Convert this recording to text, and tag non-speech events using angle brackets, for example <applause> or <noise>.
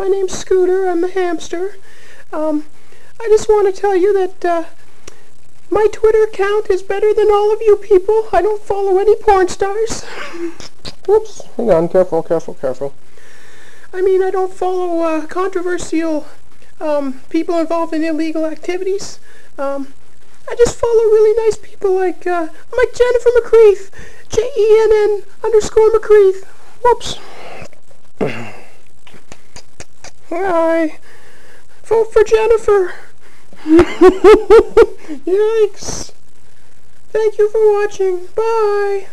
My name's Scooter. I'm the hamster. Um, I just want to tell you that uh, my Twitter account is better than all of you people. I don't follow any porn stars. <laughs> Whoops. Hang on. Careful, careful, careful. I mean, I don't follow uh, controversial um, people involved in illegal activities. Um, I just follow really nice people like uh, like Jennifer McCreath, J E N N underscore McCreath. Whoops. I vote for Jennifer. <laughs> Yikes. Thank you for watching. Bye.